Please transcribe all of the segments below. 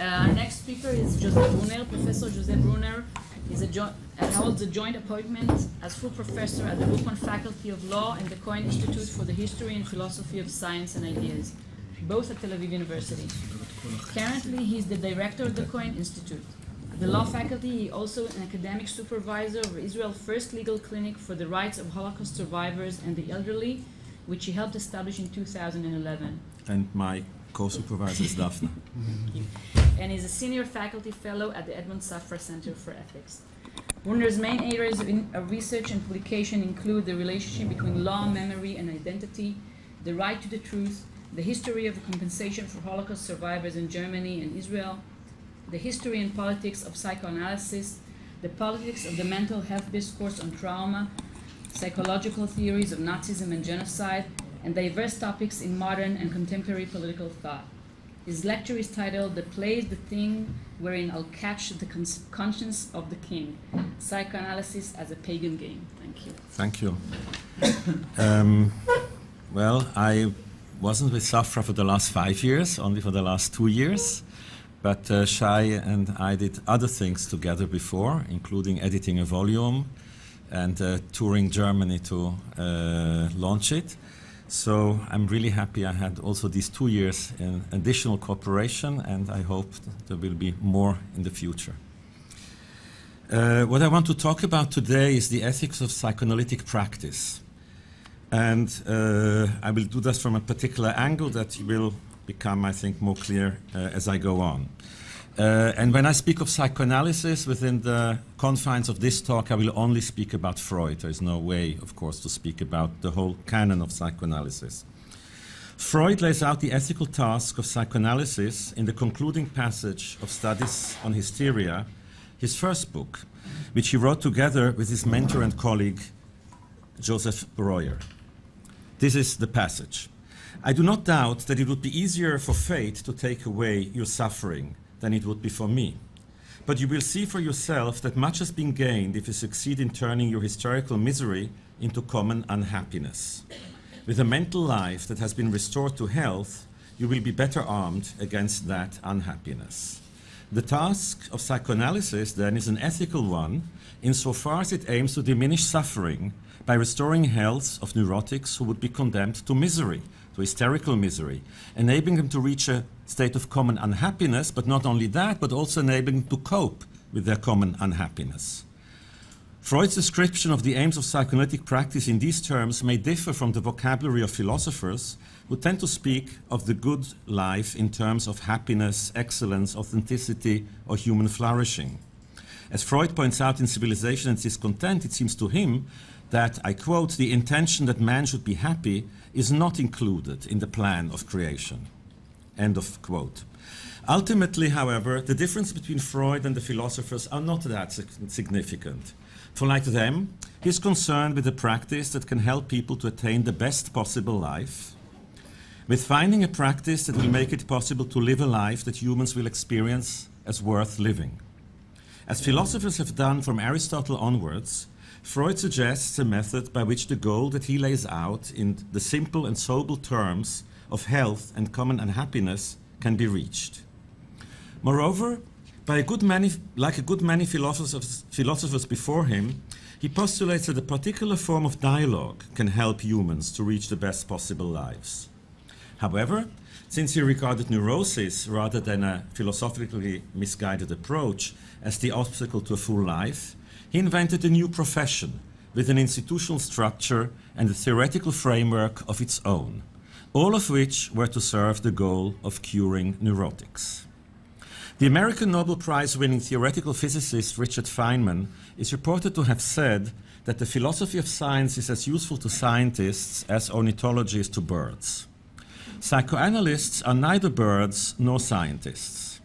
Uh, next speaker is Jose Brunner. Professor Jose Brunner is a jo- uh, holds a joint appointment as full professor at the Buchmann Faculty of Law and the Cohn Institute for the History and Philosophy of Science and Ideas, both at Tel Aviv University. Currently, he is the director of the Cohn Institute. At the law faculty, he also an academic supervisor of Israel's first legal clinic for the rights of Holocaust survivors and the elderly, which he helped establish in 2011. And my co-supervisor is Daphne. Mm-hmm. and is a senior faculty fellow at the Edmond Safra Center for Ethics. Brunner's main areas of, research and publication include the relationship between law, memory, and identity, the right to the truth, the history of the compensation for Holocaust survivors in Germany and Israel, the history and politics of psychoanalysis, the politics of the mental health discourse on trauma, psychological theories of Nazism and genocide, and diverse topics in modern and contemporary political thought. His lecture is titled The Play's, the Thing Wherein I'll Catch the Cons- Conscience of the King Psychoanalysis as a Pagan Game. Thank you. Thank you. Um, well, I wasn't with Safra for the last five years, only for the last two years. But uh, Shai and I did other things together before, including editing a volume and uh, touring Germany to uh, launch it. So I'm really happy I had also these two years in additional cooperation, and I hope there will be more in the future. Uh, what I want to talk about today is the ethics of psychoanalytic practice. And uh, I will do this from a particular angle that will become, I think, more clear uh, as I go on. Uh, and when I speak of psychoanalysis within the confines of this talk, I will only speak about Freud. There is no way, of course, to speak about the whole canon of psychoanalysis. Freud lays out the ethical task of psychoanalysis in the concluding passage of Studies on Hysteria, his first book, which he wrote together with his mentor and colleague, Joseph Breuer. This is the passage. I do not doubt that it would be easier for fate to take away your suffering than it would be for me. But you will see for yourself that much has been gained if you succeed in turning your historical misery into common unhappiness. With a mental life that has been restored to health, you will be better armed against that unhappiness. The task of psychoanalysis, then, is an ethical one insofar as it aims to diminish suffering by restoring health of neurotics who would be condemned to misery, to hysterical misery, enabling them to reach a state of common unhappiness, but not only that, but also enabling them to cope with their common unhappiness. Freud's description of the aims of psychoanalytic practice in these terms may differ from the vocabulary of philosophers who tend to speak of the good life in terms of happiness, excellence, authenticity, or human flourishing. As Freud points out in Civilization and Discontent, it seems to him that, I quote, the intention that man should be happy is not included in the plan of creation. End of quote. Ultimately, however, the difference between Freud and the philosophers are not that significant. For like them, he's concerned with a practice that can help people to attain the best possible life, with finding a practice that will make it possible to live a life that humans will experience as worth living. As philosophers have done from Aristotle onwards, Freud suggests a method by which the goal that he lays out in the simple and sober terms of health and common unhappiness can be reached. Moreover, by a good many, like a good many philosophers, philosophers before him, he postulates that a particular form of dialogue can help humans to reach the best possible lives. However, since he regarded neurosis rather than a philosophically misguided approach as the obstacle to a full life, he invented a new profession with an institutional structure and a theoretical framework of its own, all of which were to serve the goal of curing neurotics. The American Nobel Prize winning theoretical physicist Richard Feynman is reported to have said that the philosophy of science is as useful to scientists as ornithology is to birds. Psychoanalysts are neither birds nor scientists.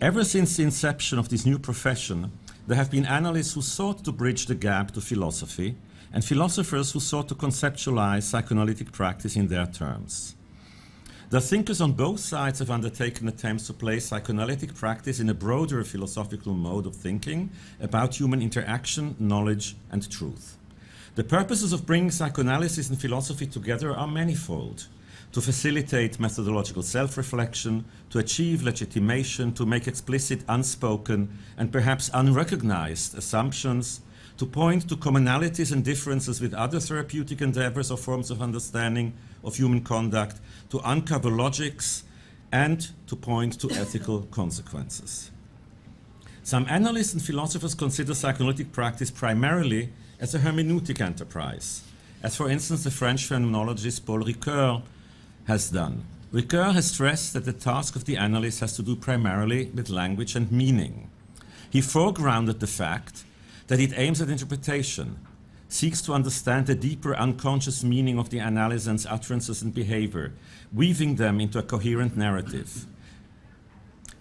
Ever since the inception of this new profession, there have been analysts who sought to bridge the gap to philosophy, and philosophers who sought to conceptualize psychoanalytic practice in their terms. The thinkers on both sides have undertaken attempts to place psychoanalytic practice in a broader philosophical mode of thinking about human interaction, knowledge, and truth. The purposes of bringing psychoanalysis and philosophy together are manifold. To facilitate methodological self reflection, to achieve legitimation, to make explicit unspoken and perhaps unrecognized assumptions, to point to commonalities and differences with other therapeutic endeavors or forms of understanding of human conduct, to uncover logics, and to point to ethical consequences. Some analysts and philosophers consider psychoanalytic practice primarily as a hermeneutic enterprise, as for instance the French phenomenologist Paul Ricoeur has done. Ricoeur has stressed that the task of the analyst has to do primarily with language and meaning. He foregrounded the fact that it aims at interpretation, seeks to understand the deeper unconscious meaning of the analysand's utterances and behavior, weaving them into a coherent narrative.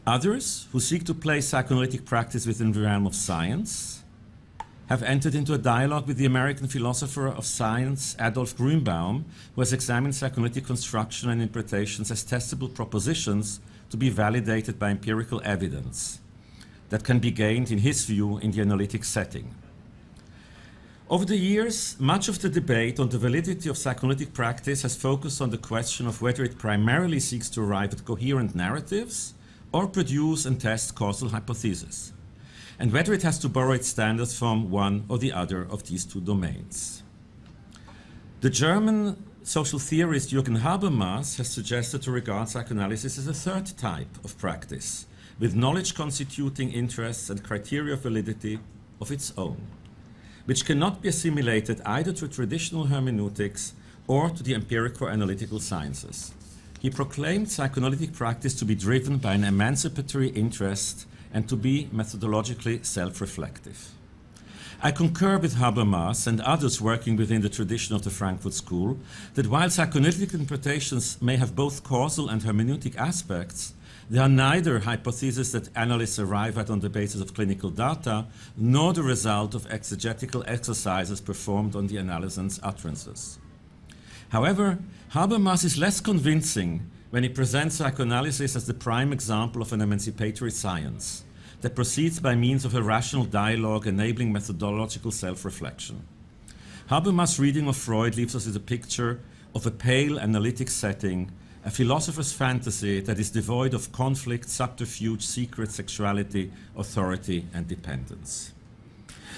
Others, who seek to place psychoanalytic practice within the realm of science, have entered into a dialogue with the American philosopher of science Adolf Grünbaum, who has examined psychoanalytic construction and interpretations as testable propositions to be validated by empirical evidence that can be gained, in his view, in the analytic setting. Over the years, much of the debate on the validity of psychoanalytic practice has focused on the question of whether it primarily seeks to arrive at coherent narratives or produce and test causal hypotheses, and whether it has to borrow its standards from one or the other of these two domains. The German social theorist Jürgen Habermas has suggested to regard psychoanalysis as a third type of practice, with knowledge constituting interests and criteria of validity of its own, which cannot be assimilated either to traditional hermeneutics or to the empirical analytical sciences. He proclaimed psychoanalytic practice to be driven by an emancipatory interest and to be methodologically self reflective. I concur with Habermas and others working within the tradition of the Frankfurt School that while psychoanalytic interpretations may have both causal and hermeneutic aspects, they are neither hypotheses that analysts arrive at on the basis of clinical data, nor the result of exegetical exercises performed on the analysand's utterances. However, Habermas is less convincing when he presents psychoanalysis as the prime example of an emancipatory science that proceeds by means of a rational dialogue enabling methodological self reflection. Habermas' reading of Freud leaves us with a picture of a pale analytic setting, a philosopher's fantasy that is devoid of conflict, subterfuge, secret sexuality, authority, and dependence.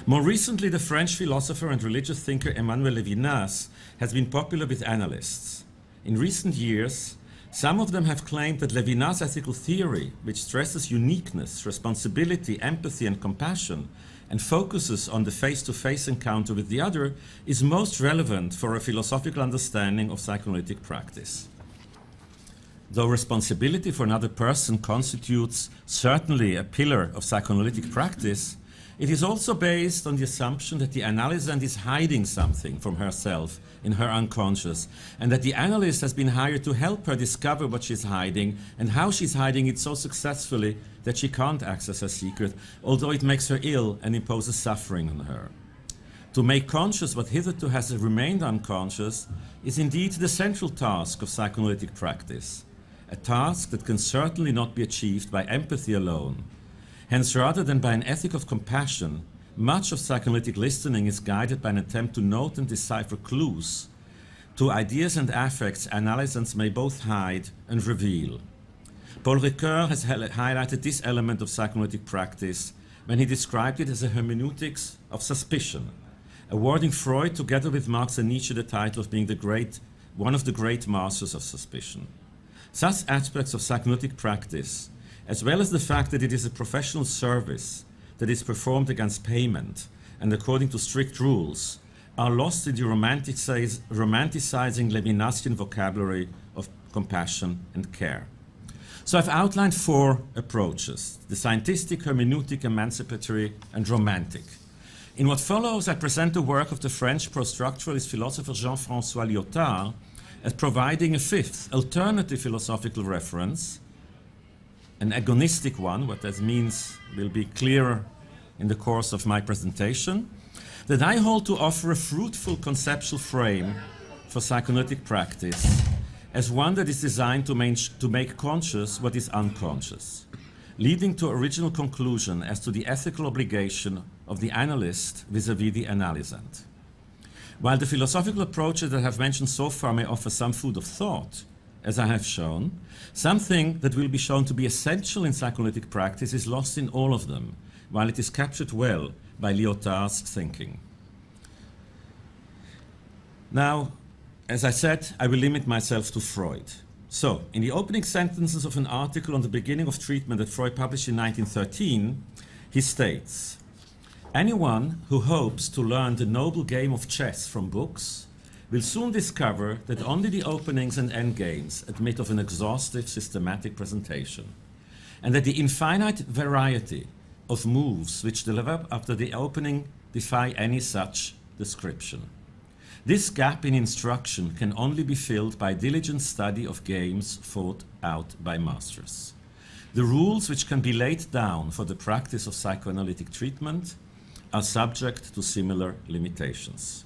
More recently, the French philosopher and religious thinker Emmanuel Levinas has been popular with analysts. In recent years, some of them have claimed that Levinas' ethical theory, which stresses uniqueness, responsibility, empathy, and compassion, and focuses on the face to face encounter with the other, is most relevant for a philosophical understanding of psychoanalytic practice. Though responsibility for another person constitutes certainly a pillar of psychoanalytic practice, it is also based on the assumption that the analysand is hiding something from herself in her unconscious, and that the analyst has been hired to help her discover what she's hiding and how she's hiding it so successfully that she can't access her secret, although it makes her ill and imposes suffering on her. To make conscious what hitherto has remained unconscious is indeed the central task of psychoanalytic practice, a task that can certainly not be achieved by empathy alone Hence, rather than by an ethic of compassion, much of psychoanalytic listening is guided by an attempt to note and decipher clues to ideas and affects analysands may both hide and reveal. Paul Ricoeur has highlighted this element of psychoanalytic practice when he described it as a hermeneutics of suspicion, awarding Freud together with Marx and Nietzsche the title of being the great, one of the great masters of suspicion. Such aspects of psychoanalytic practice as well as the fact that it is a professional service that is performed against payment and according to strict rules, are lost in the romanticize, romanticizing Levinasian vocabulary of compassion and care. So I've outlined four approaches the scientific, hermeneutic, emancipatory, and romantic. In what follows, I present the work of the French post structuralist philosopher Jean Francois Lyotard as providing a fifth, alternative philosophical reference an agonistic one, what that means will be clearer in the course of my presentation, that I hold to offer a fruitful conceptual frame for psychoanalytic practice as one that is designed to, main, to make conscious what is unconscious, leading to original conclusion as to the ethical obligation of the analyst vis-à-vis the analysand. While the philosophical approaches that I have mentioned so far may offer some food of thought, as I have shown, something that will be shown to be essential in psychoanalytic practice is lost in all of them, while it is captured well by Lyotard's thinking. Now, as I said, I will limit myself to Freud. So, in the opening sentences of an article on the beginning of treatment that Freud published in 1913, he states Anyone who hopes to learn the noble game of chess from books will soon discover that only the openings and endgames admit of an exhaustive systematic presentation, and that the infinite variety of moves which develop after the opening defy any such description. This gap in instruction can only be filled by diligent study of games fought out by masters. The rules which can be laid down for the practice of psychoanalytic treatment are subject to similar limitations.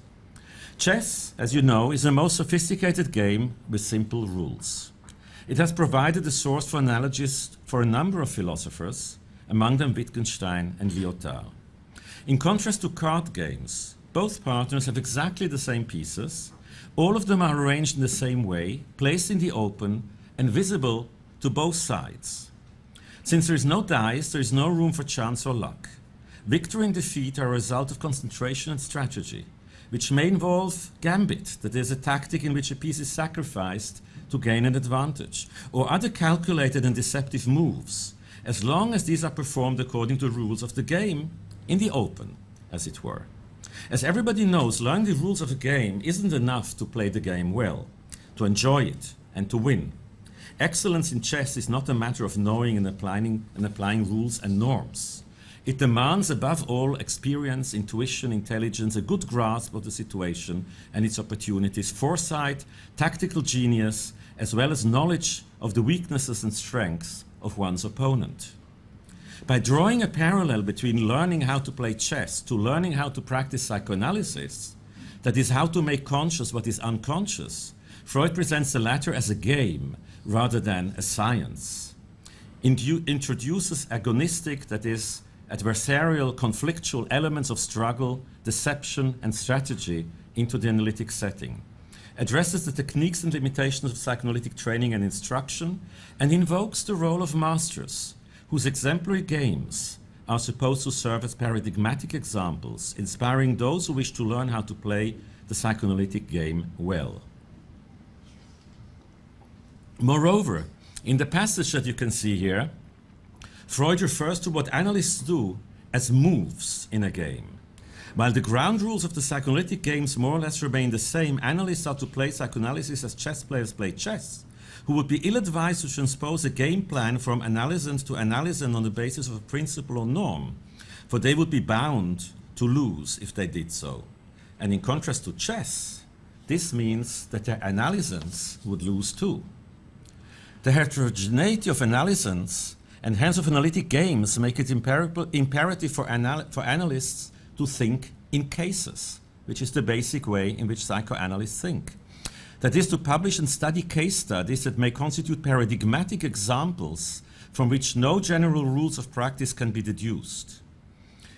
Chess, as you know, is a most sophisticated game with simple rules. It has provided a source for analogies for a number of philosophers, among them Wittgenstein and Lyotard. In contrast to card games, both partners have exactly the same pieces. All of them are arranged in the same way, placed in the open, and visible to both sides. Since there is no dice, there is no room for chance or luck. Victory and defeat are a result of concentration and strategy, which may involve gambit, that is, a tactic in which a piece is sacrificed to gain an advantage, or other calculated and deceptive moves, as long as these are performed according to the rules of the game, in the open, as it were. As everybody knows, learning the rules of a game isn't enough to play the game well, to enjoy it, and to win. Excellence in chess is not a matter of knowing and applying, and applying rules and norms. It demands, above all, experience, intuition, intelligence, a good grasp of the situation and its opportunities, foresight, tactical genius, as well as knowledge of the weaknesses and strengths of one's opponent. By drawing a parallel between learning how to play chess to learning how to practice psychoanalysis, that is, how to make conscious what is unconscious, Freud presents the latter as a game rather than a science. Indu introduces agonistic, that is, adversarial, conflictual elements of struggle, deception, and strategy into the analytic setting, addresses the techniques and limitations of psychoanalytic training and instruction, and invokes the role of masters whose exemplary games are supposed to serve as paradigmatic examples, inspiring those who wish to learn how to play the psychoanalytic game well. Moreover, in the passage that you can see here, Freud refers to what analysts do as moves in a game. While the ground rules of the psychoanalytic games more or less remain the same, analysts are to play psychoanalysis as chess players play chess, who would be ill-advised to transpose a game plan from analysand to analysand on the basis of a principle or norm, for they would be bound to lose if they did so. And in contrast to chess, this means that their analysands would lose too. The heterogeneity of analysands and hence of analytic games make it imperative for, anal for analysts to think in cases, which is the basic way in which psychoanalysts think. That is to publish and study case studies that may constitute paradigmatic examples from which no general rules of practice can be deduced.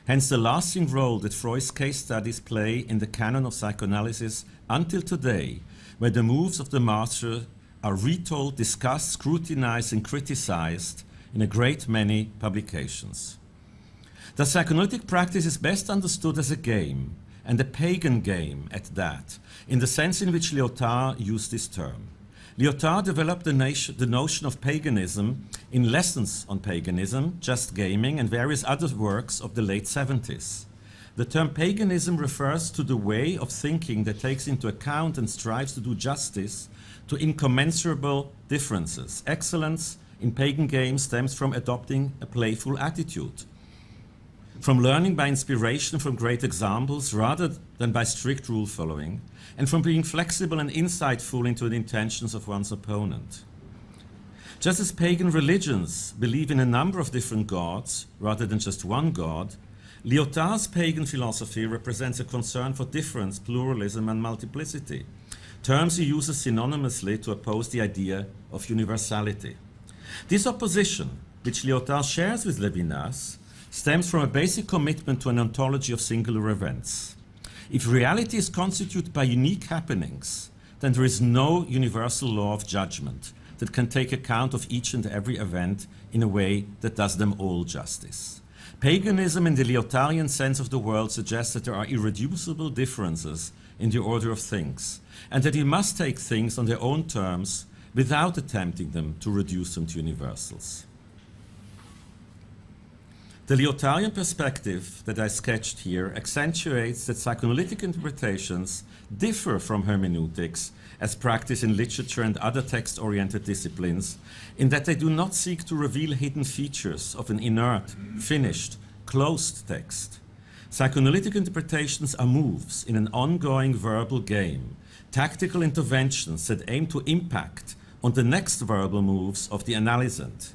Hence the lasting role that Freud's case studies play in the canon of psychoanalysis until today, where the moves of the master are retold, discussed, scrutinized, and criticized in a great many publications. The psychoanalytic practice is best understood as a game, and a pagan game at that, in the sense in which Lyotard used this term. Lyotard developed the, the, notion of paganism in Lessons on Paganism, Just Gaming, and various other works of the late 70s. The term paganism refers to the way of thinking that takes into account and strives to do justice to incommensurable differences. Excellence in pagan games stems from adopting a playful attitude from learning by inspiration from great examples rather than by strict rule following, and from being flexible and insightful into the intentions of one's opponent. Just as pagan religions believe in a number of different gods rather than just one god, Lyotard's pagan philosophy represents a concern for difference, pluralism, and multiplicity, terms he uses synonymously to oppose the idea of universality. This opposition, which Lyotard shares with Levinas, stems from a basic commitment to an ontology of singular events. If reality is constituted by unique happenings, then there is no universal law of judgment, that can take account of each and every event in a way that does them all justice. Paganism in the Lyotarian sense of the word suggests that there are irreducible differences in the order of things, and that we must take things on their own terms without attempting them to reduce them to universals. The Lyotarian perspective that I sketched here accentuates that psychoanalytic interpretations differ from hermeneutics as practiced in literature and other text-oriented disciplines in that they do not seek to reveal hidden features of an inert, finished, closed text. Psychoanalytic interpretations are moves in an ongoing verbal game, tactical interventions that aim to impact on the next verbal moves of the analysant.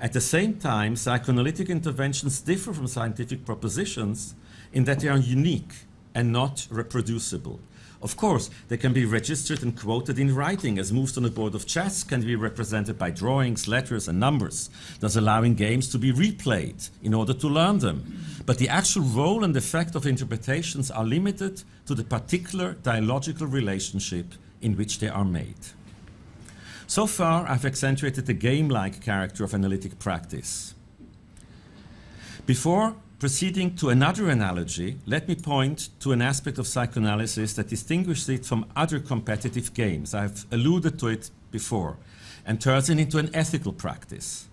At the same time, psychoanalytic interventions differ from scientific propositions in that they are unique and not reproducible. Of course, they can be registered and quoted in writing, as moves on a board of chess can be represented by drawings, letters, and numbers, thus allowing games to be replayed in order to learn them. But the actual role and effect of interpretations are limited to the particular dialogical relationship in which they are made. So far, I've accentuated the game-like character of analytic practice. Before proceeding to another analogy, let me point to an aspect of psychoanalysis that distinguishes it from other competitive games. I've alluded to it before, and turns it into an ethical practice.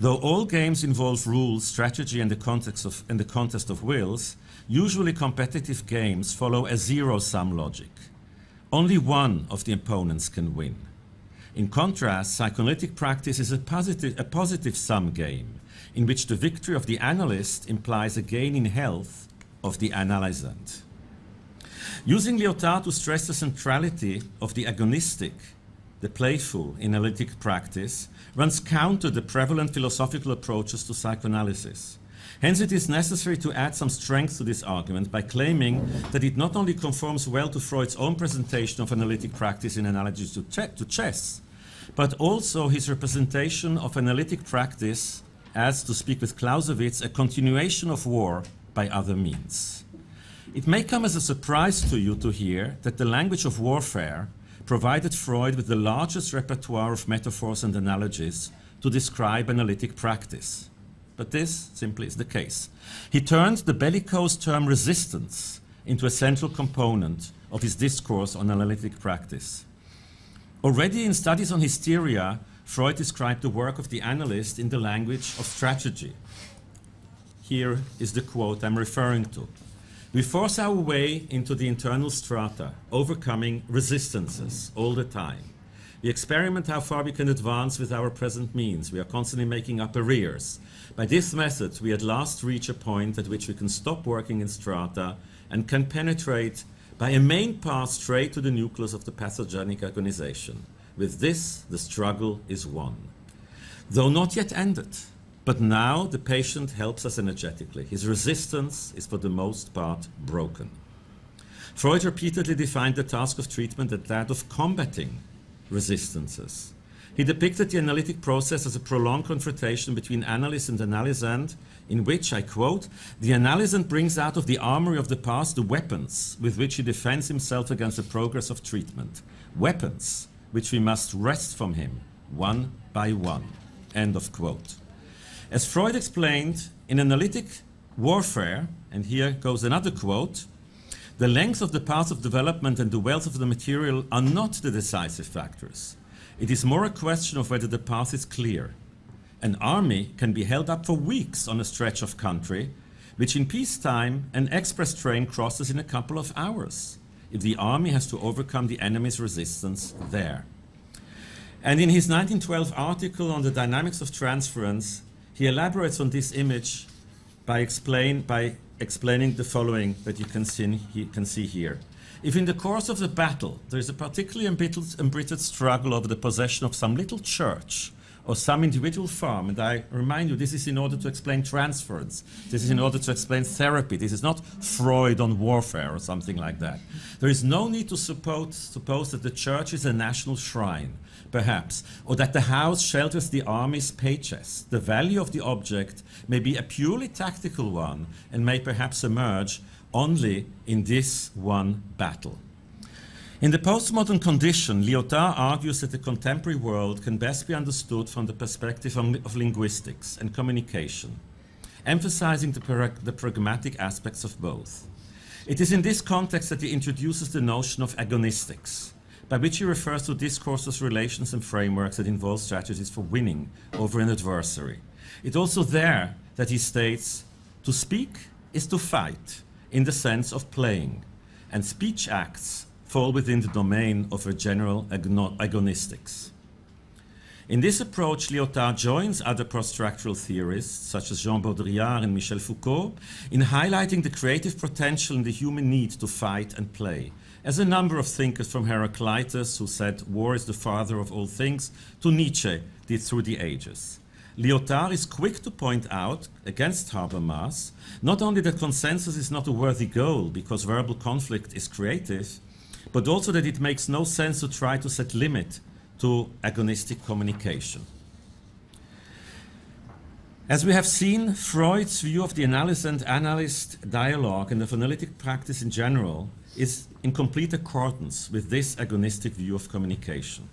Though all games involve rules, strategy, and the context of, and the contest of wills, usually competitive games follow a zero-sum logic. Only one of the opponents can win. In contrast, psychoanalytic practice is a positive, a positive sum game, in which the victory of the analyst implies a gain in health of the analysant. Using Lyotard to stress the centrality of the agonistic, the playful in analytic practice, runs counter the prevalent philosophical approaches to psychoanalysis. Hence, it is necessary to add some strength to this argument by claiming that it not only conforms well to Freud's own presentation of analytic practice in analogy to chess, but also his representation of analytic practice as, to speak with Clausewitz, a continuation of war by other means. It may come as a surprise to you to hear that the language of warfare provided Freud with the largest repertoire of metaphors and analogies to describe analytic practice. But this simply is the case. He turned the bellicose term resistance into a central component of his discourse on analytic practice. Already in studies on hysteria, Freud described the work of the analyst in the language of strategy. Here is the quote I'm referring to. We force our way into the internal strata, overcoming resistances all the time. We experiment how far we can advance with our present means. We are constantly making up arrears. By this method, we at last reach a point at which we can stop working in strata and can penetrate by a main path straight to the nucleus of the pathogenic organization. With this, the struggle is won. Though not yet ended, but now the patient helps us energetically. His resistance is for the most part broken. Freud repeatedly defined the task of treatment as that of combating resistances. He depicted the analytic process as a prolonged confrontation between analyst and analysand, in which, I quote, the analysand brings out of the armory of the past the weapons with which he defends himself against the progress of treatment. Weapons which we must wrest from him, one by one. End of quote. As Freud explained, in analytic warfare, and here goes another quote, the length of the path of development and the wealth of the material are not the decisive factors. It is more a question of whether the path is clear. An army can be held up for weeks on a stretch of country, which in peacetime an express train crosses in a couple of hours, if the army has to overcome the enemy's resistance there. And in his 1912 article on the dynamics of transference, he elaborates on this image by, explain, by explaining the following that you can see, he can see here. If in the course of the battle there is a particularly embittered, embittered struggle over the possession of some little church or some individual farm, and I remind you, this is in order to explain transference, this is in order to explain therapy, this is not Freud on warfare or something like that. There is no need to suppose, suppose that the church is a national shrine, perhaps, or that the house shelters the army's pay chest. The value of the object may be a purely tactical one and may perhaps emerge only in this one battle. In the postmodern condition, Lyotard argues that the contemporary world can best be understood from the perspective of linguistics and communication, emphasizing the, the pragmatic aspects of both. It is in this context that he introduces the notion of agonistics, by which he refers to discourses, relations, and frameworks that involve strategies for winning over an adversary. It's also there that he states to speak is to fight in the sense of playing, and speech acts fall within the domain of a general agonistics. In this approach, Lyotard joins other post-structural theorists, such as Jean Baudrillard and Michel Foucault, in highlighting the creative potential in the human need to fight and play, as a number of thinkers from Heraclitus, who said war is the father of all things, to Nietzsche did through the ages. Lyotard is quick to point out, against Habermas, not only that consensus is not a worthy goal because verbal conflict is creative, but also that it makes no sense to try to set limit to agonistic communication. As we have seen, Freud's view of the analyst and analyst dialogue and of analytic practice in general is in complete accordance with this agonistic view of communication.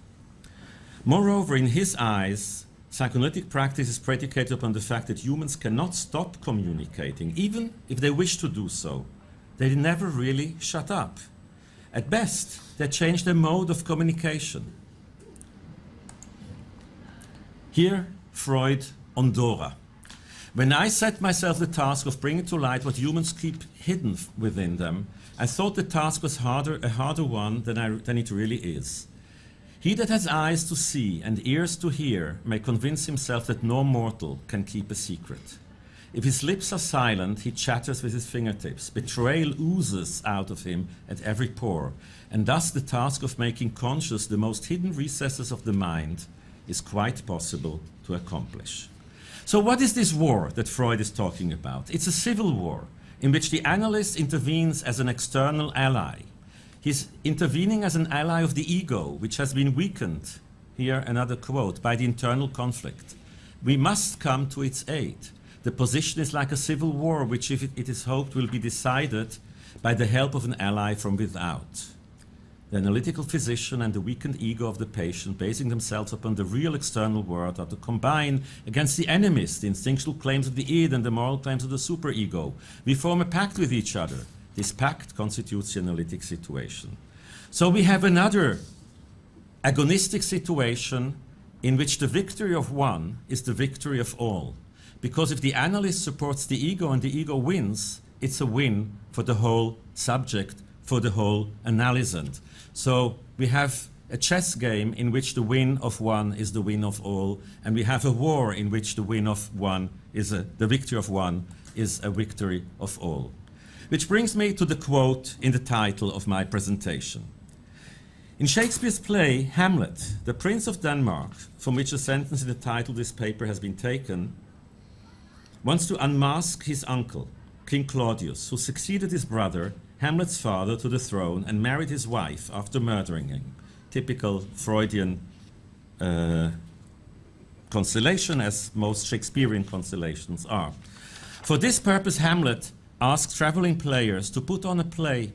Moreover, in his eyes, psychoanalytic practice is predicated upon the fact that humans cannot stop communicating, even if they wish to do so. They never really shut up. At best, they change their mode of communication. Here, Freud on Dora. When I set myself the task of bringing to light what humans keep hidden within them, I thought the task was harder, a harder one than, I, than it really is. He that has eyes to see and ears to hear may convince himself that no mortal can keep a secret. If his lips are silent, he chatters with his fingertips. Betrayal oozes out of him at every pore, and thus the task of making conscious the most hidden recesses of the mind is quite possible to accomplish. So, what is this war that Freud is talking about? It's a civil war in which the analyst intervenes as an external ally. He's intervening as an ally of the ego, which has been weakened, here another quote, by the internal conflict. We must come to its aid. The position is like a civil war, which, if it is hoped, will be decided by the help of an ally from without. The analytical physician and the weakened ego of the patient, basing themselves upon the real external world, are to combine against the enemies, the instinctual claims of the id and the moral claims of the superego. We form a pact with each other. This pact constitutes the analytic situation. So we have another agonistic situation in which the victory of one is the victory of all. Because if the analyst supports the ego and the ego wins, it's a win for the whole subject, for the whole analysand. So we have a chess game in which the win of one is the win of all, and we have a war in which the win of one is a, the victory of one is a victory of all. Which brings me to the quote in the title of my presentation. In Shakespeare's play Hamlet, the Prince of Denmark, from which a sentence in the title of this paper has been taken, wants to unmask his uncle, King Claudius, who succeeded his brother, Hamlet's father, to the throne and married his wife after murdering him. Typical Freudian uh, constellation, as most Shakespearean constellations are. For this purpose, Hamlet asks traveling players to put on a play,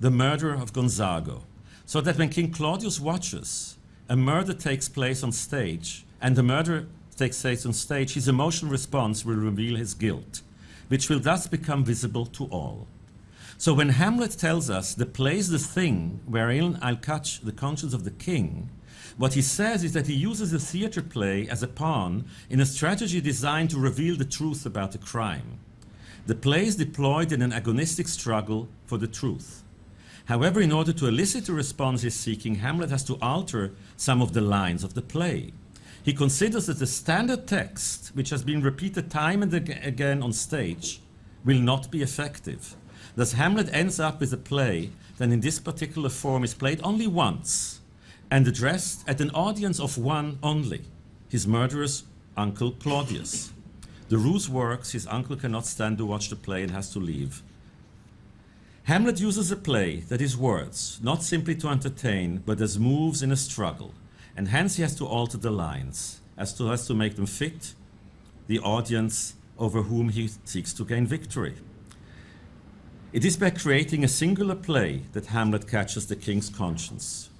The Murder of Gonzago, so that when King Claudius watches, a murder takes place on stage, and the murder takes place on stage, his emotional response will reveal his guilt, which will thus become visible to all. So when Hamlet tells us the play's the thing wherein I'll catch the conscience of the king, what he says is that he uses a theater play as a pawn in a strategy designed to reveal the truth about a crime. The play is deployed in an agonistic struggle for the truth. However, in order to elicit the response he's seeking, Hamlet has to alter some of the lines of the play. He considers that the standard text, which has been repeated time and again on stage, will not be effective. Thus, Hamlet ends up with a play that in this particular form is played only once and addressed at an audience of one only, his murderous uncle Claudius. The ruse works, his uncle cannot stand to watch the play and has to leave. Hamlet uses a play that is words, not simply to entertain, but as moves in a struggle and hence he has to alter the lines as to, as to make them fit the audience over whom he seeks to gain victory. It is by creating a singular play that Hamlet catches the king's conscience.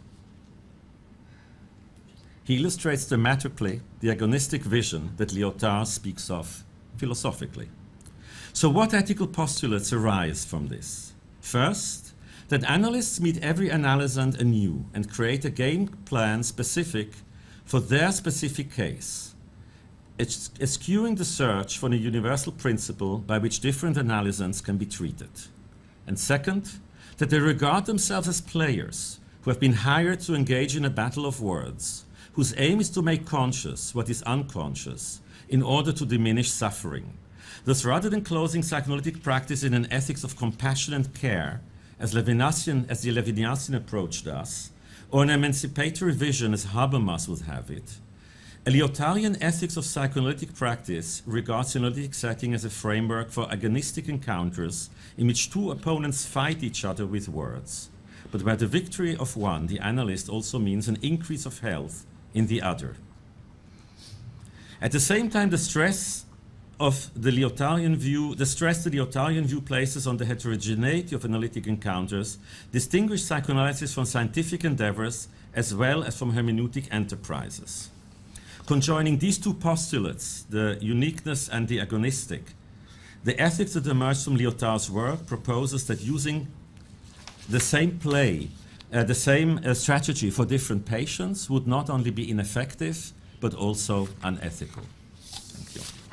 He illustrates dramatically the agonistic vision that Lyotard speaks of philosophically. So, what ethical postulates arise from this? First, that analysts meet every analysand anew and create a game plan specific for their specific case, eschewing the search for a universal principle by which different analysands can be treated. And second, that they regard themselves as players who have been hired to engage in a battle of words, whose aim is to make conscious what is unconscious in order to diminish suffering. Thus, rather than closing psychoanalytic practice in an ethics of compassion and care, as, Levinasian, as the Levinasian approach does, or an emancipatory vision as Habermas would have it, a Lyotarian ethics of psychoanalytic practice regards analytic setting as a framework for agonistic encounters in which two opponents fight each other with words, but where the victory of one, the analyst, also means an increase of health in the other. At the same time, the stress of the Lyotarian view, the stress the Lyotarian view places on the heterogeneity of analytic encounters distinguish psychoanalysis from scientific endeavors as well as from hermeneutic enterprises. Conjoining these two postulates, the uniqueness and the agonistic, the ethics that emerges from Lyotard's work proposes that using the same play, uh, the same uh, strategy for different patients would not only be ineffective, but also unethical. Thank you.